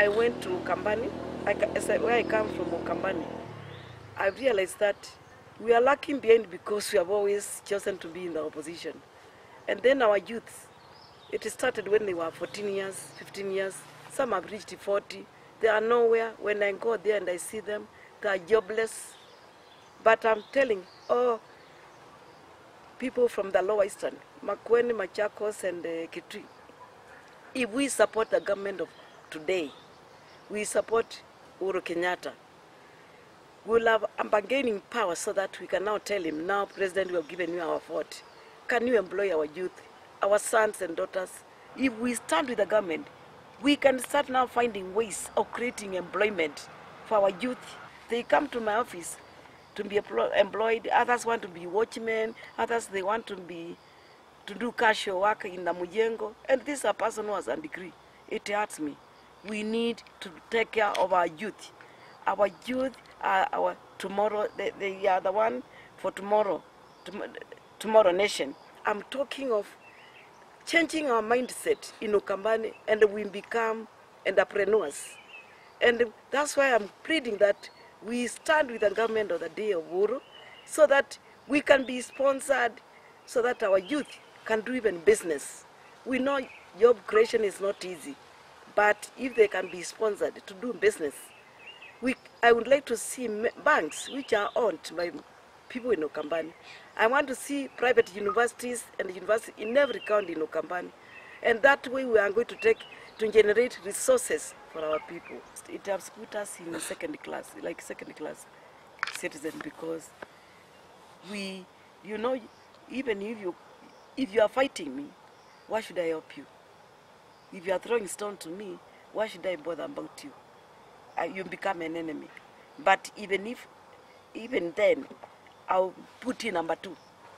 I went to Ukambani, I, where I come from Ukambani, I realized that we are lacking behind because we have always chosen to be in the opposition. And then our youth, it started when they were 14 years, 15 years. Some have reached 40. They are nowhere. When I go there and I see them, they are jobless. But I'm telling, oh, people from the lower eastern, Makueni, Machakos, and uh, Kitui, if we support the government of today, we support Uhuru Kenyatta, we'll have I'm gaining power so that we can now tell him, now, President, we have given you our vote. Can you employ our youth, our sons and daughters? If we stand with the government, we can start now finding ways of creating employment for our youth. They come to my office to be employed. Others want to be watchmen. Others they want to be to do casual work in the mujengo. And this is a person who has a degree. It hurts me. We need to take care of our youth. Our youth are our tomorrow. They, they are the one for tomorrow. Tom- tomorrow nation. I'm talking of changing our mindset in Ukambani and we become entrepreneurs. And that's why I'm pleading that we stand with the government of the day of Uhuru so that we can be sponsored so that our youth can do even business. We know job creation is not easy, but if they can be sponsored to do business, we, I would like to see banks which are owned by people in Ukambani. I want to see private universities and university in every county in Ukambani. And that way we are going to take to generate resources for our people. It has put us in second class, like second class citizen because we, you know, even if you, if you are fighting me, why should I help you? If you are throwing stone to me, why should I bother about you? uh, you become an enemy. But even if, even then, I'll put in number two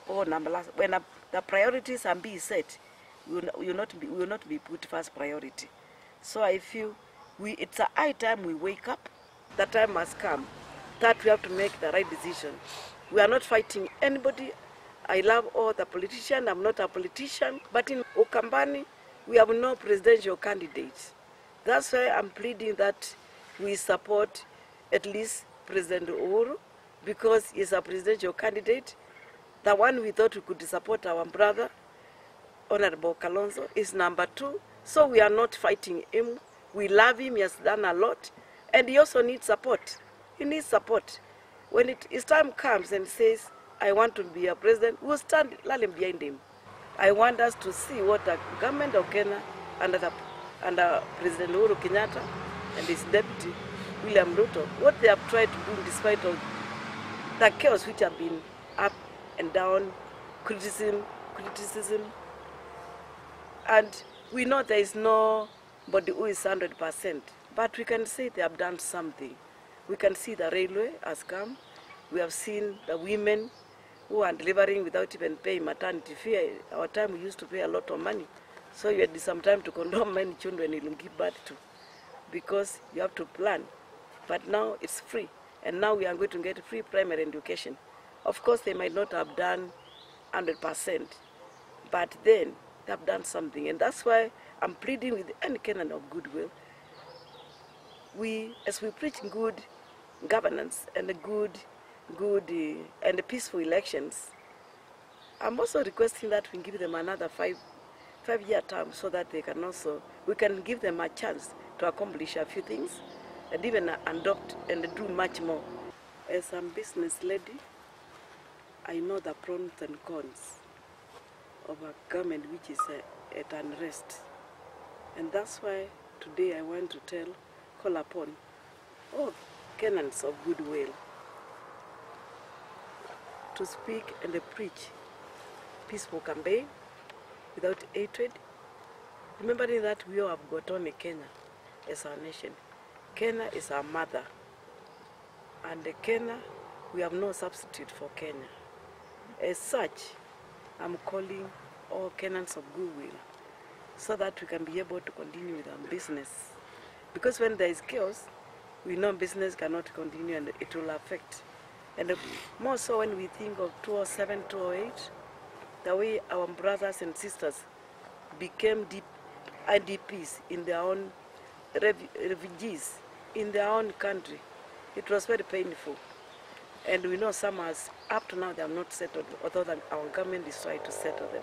or number last. When the priorities are being set, we will, not, will not be will not be put first priority. So I feel we it's a high time we wake up. The time has come that we have to make the right decision. We are not fighting anybody. I love all the politicians. I'm not a politician, but in Ukambani, we have no presidential candidates. That's why I'm pleading that we support at least President Uhuru because he's a presidential candidate. The one we thought we could support our brother, Honorable Kalonzo, is number two. So we are not fighting him. We love him. He has done a lot. And he also needs support. He needs support. When it, his time comes and says, I want to be a president, we'll stand lalem behind him. I want us to see what the government of Kenya under, the, under President Uhuru Kenyatta and his deputy, William Ruto, what they have tried to do despite of the chaos which have been up and down, criticism, criticism, and we know there is nobody who is 100%, but we can say they have done something. We can see the railway has come. We have seen the women who are delivering without even paying maternity fee. Our time we used to pay a lot of money. So you had some time to condone many children you will give birth to because you have to plan. But now it's free. And now we are going to get free primary education. Of course, they might not have done 100%, but then they have done something. And that's why I'm pleading with any Kenyan of goodwill. We, as we preach good governance and a good, good uh, and peaceful elections, I'm also requesting that we give them another five, five-year term so that they can also, we can give them a chance to accomplish a few things and even adopt and do much more. As a business lady, I know the pros and cons of a government which is uh, at unrest. And that's why today I want to tell, call upon all Kenyans of goodwill to speak and preach peaceful campaign without hatred, remembering that we all have got only Kenya as our nation. Kenya is our mother, and Kenya, we have no substitute for Kenya. As such, I'm calling all Kenyans of goodwill so that we can be able to continue with our business. Because when there is chaos, we know business cannot continue and it will affect. And more so when we think of 2007, 2008, the way our brothers and sisters became IDPs in their own refu- refugees in their own country. It was very painful. And we know some has, up to now, they have not settled, although our government is trying to settle them.